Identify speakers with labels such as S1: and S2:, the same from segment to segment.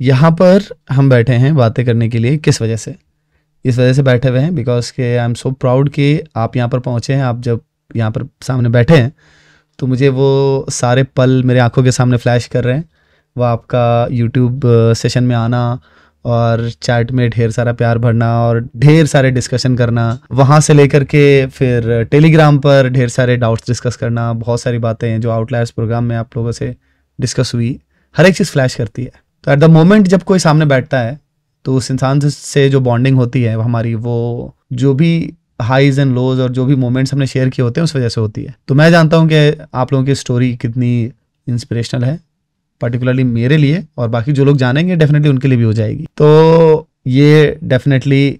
S1: यहाँ पर हम बैठे हैं बातें करने के लिए किस वजह से? इस वजह से बैठे हुए हैं बिकॉज़ के आई एम सो प्राउड कि आप यहाँ पर पहुँचे हैं। आप जब यहाँ पर सामने बैठे हैं तो मुझे वो सारे पल मेरे आँखों के सामने फ्लैश कर रहे हैं। वो आपका यूट्यूब सेशन में आना और चैट में ढेर सारा प्यार भरना और ढेर सारे डिस्कशन करना। वहाँ से लेकर के फिर टेलीग्राम पर ढेर सारे डाउट्स डिस्कस करना। बहुत सारी बातें हैं जो आउटलायर्स प्रोग्राम में आप लोगों से डिस्कस हुई। हर एक चीज़ फ्लैश करती है। तो एट द मोमेंट जब कोई सामने बैठता है तो उस इंसान से जो बॉन्डिंग होती है, हमारी वो जो भी हाईज एंड लोज और जो भी मोमेंट्स हमने शेयर किए होते हैं, उस वजह से होती है। तो मैं जानता हूँ कि आप लोगों की स्टोरी कितनी इंस्पिरेशनल है पर्टिकुलरली मेरे लिए और बाकी जो लोग जानेंगे डेफिनेटली उनके लिए भी हो जाएगी। तो ये डेफिनेटली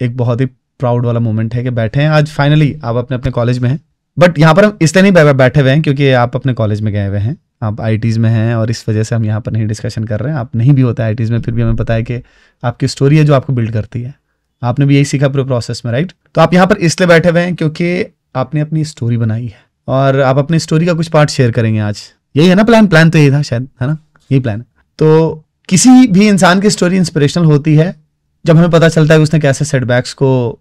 S1: एक बहुत ही प्राउड वाला मोमेंट है कि बैठे हैं। आज फाइनली आप अपने अपने कॉलेज में हैं बट यहाँ पर हम इसलिए नहीं बैठे हुए हैं क्योंकि आप अपने कॉलेज में गए हुए हैं। आप आई में हैं और इस वजह से हम यहाँ पर नहीं डिस्कशन कर रहे हैं। आप नहीं भी होता आई में, फिर भी हमें पता है कि आपकी स्टोरी है जो आपको बिल्ड करती है। आपने भी यही सीखा पूरे प्रोसेस में राइट तो आप यहाँ पर इसलिए बैठे हुए हैं क्योंकि आपने अपनी स्टोरी बनाई है और आप अपनी स्टोरी का कुछ पार्ट शेयर करेंगे आज। यही है ना प्लान प्लान तो यही था शायद, है ना? यही प्लान तो किसी भी इंसान की स्टोरी इंस्पिरेशनल होती है जब हमें पता चलता है कि उसने कैसे सेटबैक्स को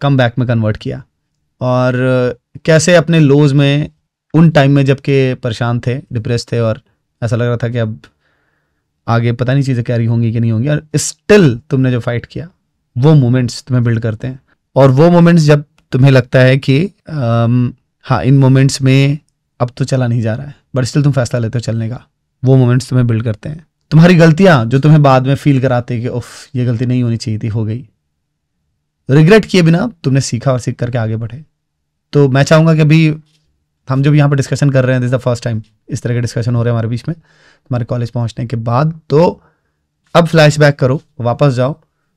S1: कम बैक में कन्वर्ट किया और कैसे अपने लोज में उन टाइम में जबकि परेशान थे डिप्रेस थे और ऐसा लग रहा था कि अब आगे पता नहीं चीज़ें कैरी होंगी कि नहीं होंगी। और स्टिल तुमने जो फाइट किया, वो मोमेंट्स तुम्हें बिल्ड करते हैं। और वो मोमेंट्स जब तुम्हें लगता है कि हाँ इन मोमेंट्स में अब तो चला नहीं जा रहा है बट स्टिल तुम फैसला लेते हो चलने का, वो मोमेंट्स तुम्हें बिल्ड करते हैं। तुम्हारी गलतियाँ जो तुम्हें बाद में फील कराते कि, उफ, ये गलती नहीं होनी चाहिए थी, हो गई। रिग्रेट किए बिना तुमने सीखा और सीख करके आगे बढ़े। तो मैं चाहूँगा कि अभी हम जब यहाँ पर डिस्कशन कर रहे हैं दिस द फ़र्स्ट टाइम इस तरह के डिस्कशन हो रहे हैं हमारे बीच में हमारे कॉलेज पहुँचने के बाद तो अब फ्लैश करो, वापस जाओ।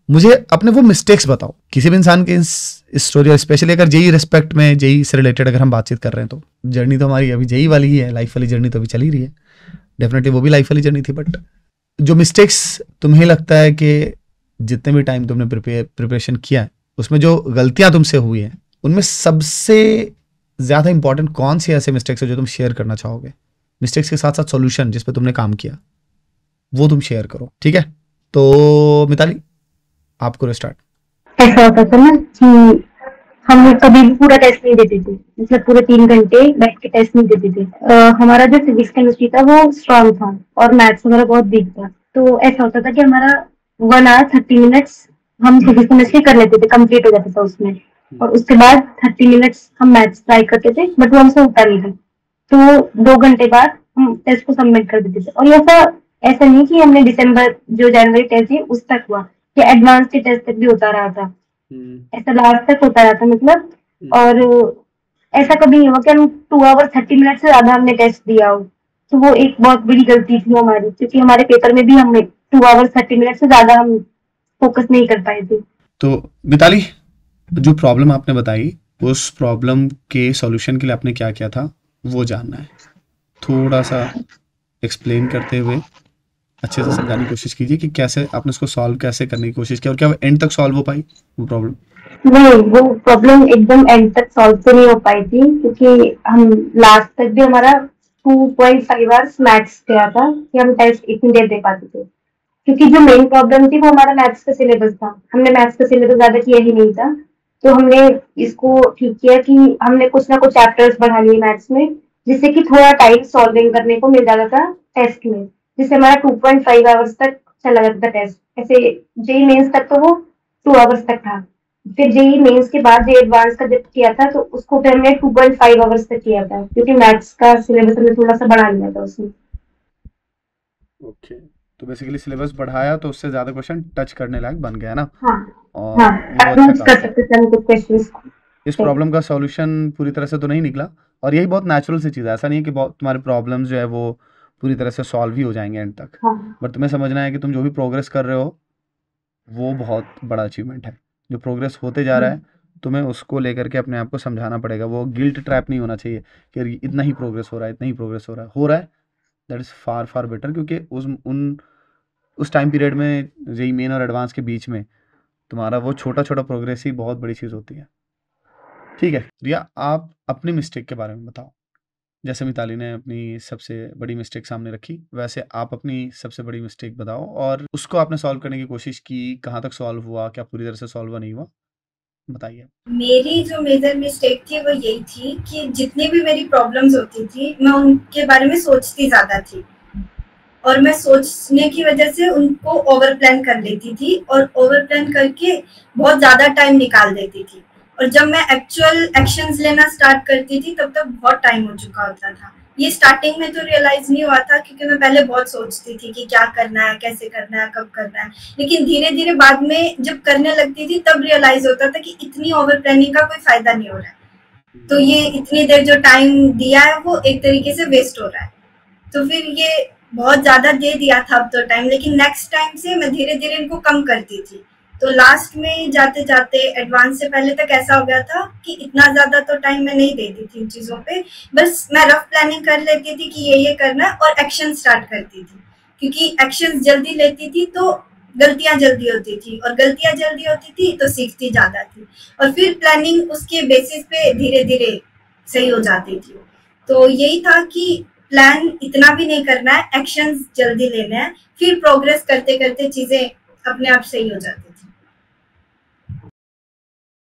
S1: मुझे अपने वो मिस्टेक्स बताओ। किसी भी इंसान के इस स्टोरी और स्पेशली अगर जेई रिस्पेक्ट में, जेई से रिलेटेड अगर हम बातचीत कर रहे हैं तो जर्नी तो हमारी अभी जेई वाली ही है लाइफ वाली जर्नी तो अभी चली रही है। डेफिनेटली वो भी लाइफ वाली जर्नी थी बट जो मिस्टेक्स तुम्हें लगता है कि जितने भी टाइम तुमने प्रिपरेशन किया है, उसमें जो गलतियाँ तुमसे हुई हैं, उनमें सबसे ज़्यादा इंपॉर्टेंट कौन सी ऐसे मिस्टेक्स है जो तुम शेयर करना चाहोगे? मिस्टेक्स के साथ साथ सॉल्यूशन जिस पर तुमने काम किया, वो तुम शेयर करो, ठीक है? तो मिताली, आपको स्टार्ट
S2: ऐसा होता था ना कि हम कभी भी पूरा टेस्ट नहीं देते थे। मतलब पूरे तीन घंटे बैठ के टेस्ट नहीं देते थे। हमारा जो फिजिक्स केमिस्ट्री था, वो स्ट्रांग था और मैथ्स वगैरह बहुत वीक था। तो ऐसा होता था कि हमारा वन आवर थर्टी मिनट्स हम फिजिक्स केमिस्ट्री कर लेते थे कंप्लीट हो जाता था उसमें। और उसके बाद थर्टी मिनट्स हम मैथ्स ट्राई करते थे बट वो हमसे होता नहीं था। तो दो घंटे बाद हम टेस्ट को सबमिट कर देते थे। और ऐसा ऐसा नहीं कि हमने दिसंबर जो जनवरी टेस्ट थी उस तक हुआ। कि एडवांस के टेस्ट तक भी होता रहा था। हम्म। ऐसा लास्ट तक होता रहा था मतलब। हम्म। और ऐसा कभी नहीं हुआ कि हम टू आवर थर्टी मिनट से ज़्यादा हमने टेस्ट दिया हो। तो वो एक बहुत बड़ी गलती थी हमारी क्योंकि हमारे पेपर में भी हमने टू आवर थर्टी मिनट से ज़्यादा हम फोकस नहीं कर पाए थे।
S1: तो मिताली जो प्रॉब्लम आपने बताई, उस प्रॉब्लम के सॉल्यूशन के लिए आपने क्या किया था, वो जानना है। थोड़ा सा एक्सप्लेन करते हुए अच्छे से समझाने की कोशिश कीजिए कि कैसे आपने उसको सॉल्व कैसे करने की कोशिश की और क्या एंड तक सॉल्व हो पाई, वो प्रॉब्लम
S2: नहीं, वो प्रॉब्लम एकदम एंड तक सॉल्व तो नहीं हो पाई थी, क्योंकि हम लास्ट तक भी हमारा 2.5 आवर्स मैथ्स गया था कि हम टेस्ट इतनी देर दे पाते थे। क्योंकि जो मेन प्रॉब्लम थी वो हमारा मैथ्स का सिलेबस था। हमने मैथ्स का सिलेबस ज़्यादा किया ही नहीं था। तो हमने इसको ठीक किया कि हमने कुछ ना कुछ चैप्टर्स बढ़ा लिए मैथ्स में, जिससे कि थोड़ा टाइम सॉल्विंग करने को मिल जाता था टेस्ट में, जिससे हमारा 2.5 आवर्स तक चला जाता था टेस्ट ऐसे जेई मेंस तक तो वो टू आवर्स तक था. फिर जेई मेन्स के बाद जे एडवांस का जब किया था तो उसको फिर हमने 2.5 आवर्स तक किया था, क्योंकि मैथ्स का सिलेबस हमने थोड़ा सा बढ़ा लिया था उसमें.
S1: ओके तो बेसिकली सिलेबस बढ़ाया तो उससे ज़्यादा क्वेश्चन टच करने लायक बन गया ना।
S2: हाँ, और हाँ, अच्छा कर सकते थे कुछ क्वेश्चंस
S1: इस प्रॉब्लम का सॉल्यूशन पूरी तरह से तो नहीं निकला। और यही बहुत नेचुरल सी चीज़ है। ऐसा नहीं है कि तुम्हारे प्रॉब्लम्स जो है वो पूरी तरह से सॉल्व ही हो जाएँगे एंड तक। हाँ. बट तुम्हें समझना है कि तुम जो भी प्रोग्रेस कर रहे हो वो बहुत बड़ा अचीवमेंट है। जो प्रोग्रेस होते जा रहा है। तुम्हें उसको लेकर के अपने आप को समझाना पड़ेगा। वो गिल्ट ट्रैप नहीं होना चाहिए कि इतना ही प्रोग्रेस हो रहा है इतना ही प्रोग्रेस हो रहा है। हो रहा है that is far far better क्योंकि उस, उन, उस टाइम पीरियड में जेई मेन और एडवांस के बीच में तुम्हारा वो छोटा छोटा प्रोग्रेस ही बहुत बड़ी चीज़ होती है। ठीक है, रिया, आप अपनी मिस्टेक के बारे में बताओ। जैसे मिताली ने अपनी सबसे बड़ी मिस्टेक सामने रखी, वैसे आप अपनी सबसे बड़ी मिस्टेक बताओ और उसको आपने सॉल्व करने की कोशिश की, कहाँ तक सॉल्व हुआ, क्या पूरी तरह से सॉल्व नहीं हुआ? बताइए।
S3: मेरी जो मेजर मिस्टेक थी वो यही थी कि जितनी भी मेरी प्रॉब्लम्स होती थी, मैं उनके बारे में सोचती ज़्यादा थी। और मैं सोचने की वजह से उनको ओवर प्लान कर लेती थी और ओवर प्लान करके बहुत ज़्यादा टाइम निकाल देती थी। और जब मैं एक्चुअल एक्शंस लेना स्टार्ट करती थी, तब तक बहुत टाइम हो चुका होता था। ये स्टार्टिंग में तो रियलाइज़ नहीं हुआ था, क्योंकि मैं पहले बहुत सोचती थी कि क्या करना है, कैसे करना है, कब करना है। लेकिन धीरे धीरे बाद में जब करने लगती थी, तब रियलाइज़ होता था कि इतनी ओवर प्लानिंग का कोई फ़ायदा नहीं हो रहा है। तो ये इतनी देर जो टाइम दिया है, वो एक तरीके से वेस्ट हो रहा है। तो फिर ये बहुत ज़्यादा दे दिया था अब तो टाइम लेकिन नेक्स्ट टाइम से मैं धीरे धीरे इनको कम करती थी। तो लास्ट में जाते जाते एडवांस से पहले तक ऐसा हो गया था कि इतना ज़्यादा तो टाइम मैं नहीं देती थी इन चीज़ों पे। बस मैं रफ प्लानिंग कर लेती थी कि ये ये करना है और एक्शन स्टार्ट करती थी। क्योंकि एक्शन जल्दी लेती थी तो गलतियाँ जल्दी होती थी और गलतियाँ जल्दी होती थी तो सीखती ज़्यादा थी। और फिर प्लानिंग उसके बेसिस पे धीरे धीरे सही हो जाती थी। तो यही था कि प्लान इतना भी नहीं करना है एक्शन जल्दी लेना है, फिर प्रोग्रेस करते करते चीज़ें अपने आप सही हो जाती